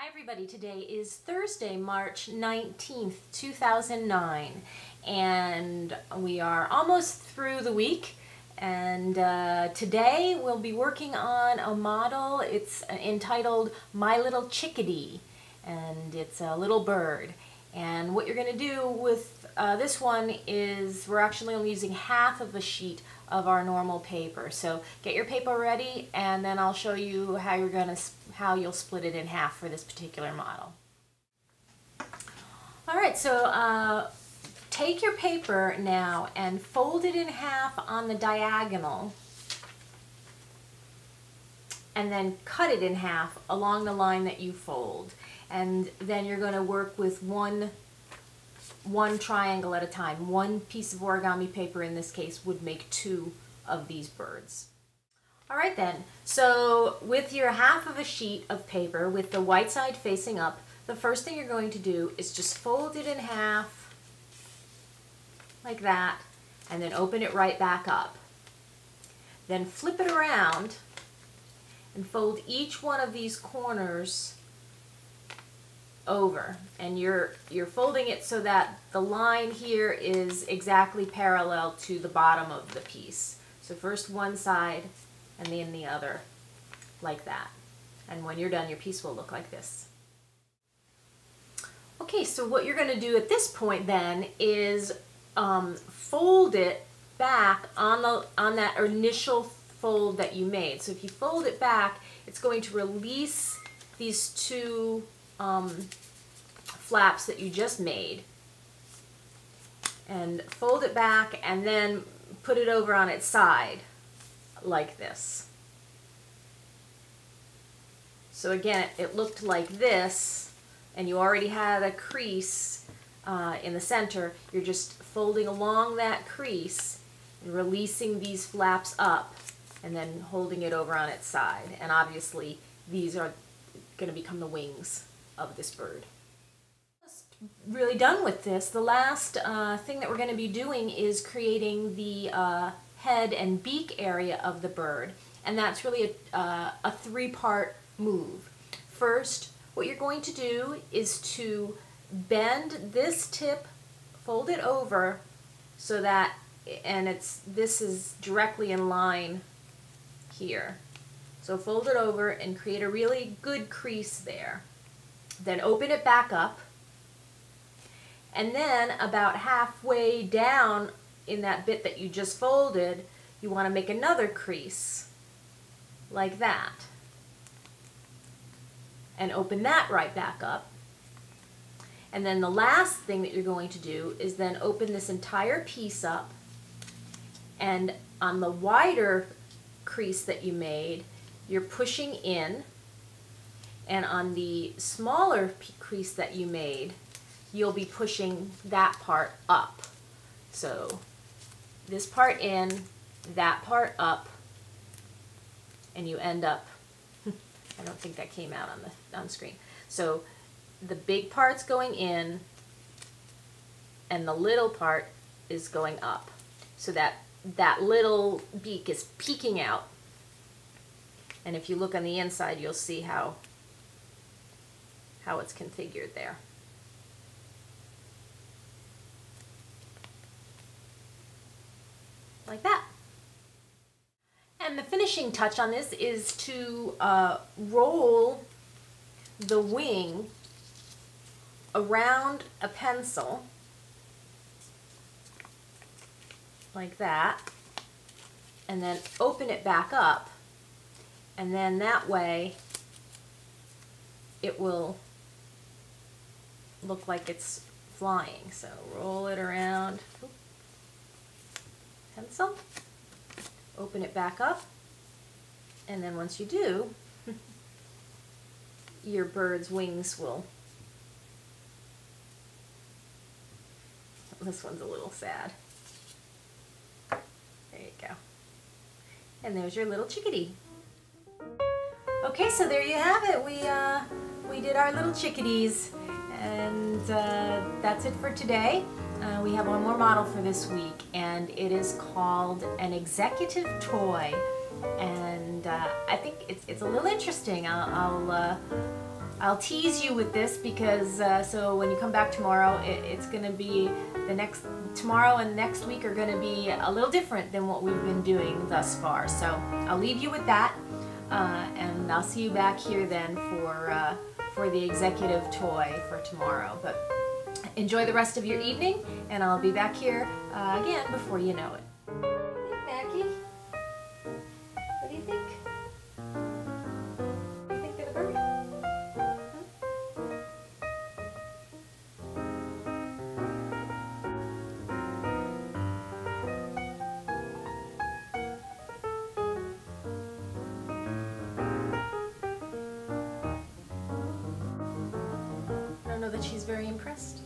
Hi everybody, today is Thursday, March 19th, 2009, and we are almost through the week. And uh, today we'll be working on a model. It's entitled My Little Chickadee, and it's a little bird. And what you're going to do with uh, this one is we're actually only using half of a sheet of our normal paper. So get your paper ready and then I'll show you how you're going to how you'll split it in half for this particular model. Alright, so uh, take your paper now and fold it in half on the diagonal and then cut it in half along the line that you fold. And then you're going to work with one one triangle at a time. One piece of origami paper in this case would make two of these birds. All right then, so with your half of a sheet of paper with the white side facing up, the first thing you're going to do is just fold it in half like that and then open it right back up. Then flip it around and fold each one of these corners over and you're you're folding it so that the line here is exactly parallel to the bottom of the piece. So first one side and then the other like that. And when you're done your piece will look like this. Okay, so what you're going to do at this point then is um, fold it back on the on that initial fold that you made. So if you fold it back, it's going to release these two um, flaps that you just made and fold it back and then put it over on its side like this. So again, it looked like this and you already had a crease uh, in the center. You're just folding along that crease and releasing these flaps up and then holding it over on its side. And obviously these are going to become the wings of this bird. Really done with this. The last uh, thing that we're going to be doing is creating the uh, head and beak area of the bird. And that's really a, uh, a three-part move. First, what you're going to do is to bend this tip, fold it over so that, and it's this is directly in line here. So fold it over and create a really good crease there. Then open it back up. And then about halfway down in that bit that you just folded, you want to make another crease like that. And open that right back up. And then the last thing that you're going to do is then open this entire piece up and on the wider crease that you made, you're pushing in and on the smaller crease that you made, you'll be pushing that part up. So this part in, that part up, and you end up, I don't think that came out on the on screen. So the big part's going in, and the little part is going up. So that that little beak is peeking out. And if you look on the inside, you'll see how how it's configured there. Like that. And the finishing touch on this is to uh, roll the wing around a pencil like that and then open it back up and then that way it will look like it's flying. So roll it around, pencil, open it back up, and then once you do, your bird's wings will, this one's a little sad. There you go. And there's your little chickadee. Okay, so there you have it. We, uh, we did our little chickadees. And uh, that's it for today. Uh, we have one more model for this week, and it is called an executive toy. And uh, I think it's, it's a little interesting. I'll, I'll uh, I'll tease you with this because uh, so when you come back tomorrow, it, it's going to be the next tomorrow and next week are going to be a little different than what we've been doing thus far. So I'll leave you with that, uh, and I'll see you back here then for uh, for the executive toy for tomorrow. But enjoy the rest of your evening, and I'll be back here uh, again before you know it. Maggie, what do you think? What do you think of the bird? I don't know that she's very impressed.